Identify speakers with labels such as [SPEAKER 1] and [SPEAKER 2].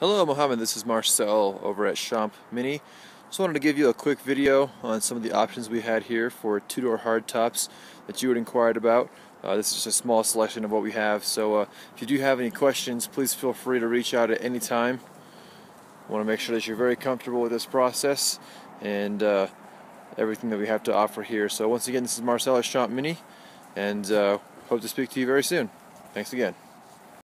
[SPEAKER 1] Hello Mohammed, this is Marcel over at Schomp Mini. Just wanted to give you a quick video on some of the options we had here for two-door hardtops that you had inquired about. Uh, this is just a small selection of what we have, so uh, if you do have any questions, please feel free to reach out at any time. I want to make sure that you're very comfortable with this process and uh, everything that we have to offer here. So once again, this is Marcel at Schomp Mini, and uh, hope to speak to you very soon. Thanks again.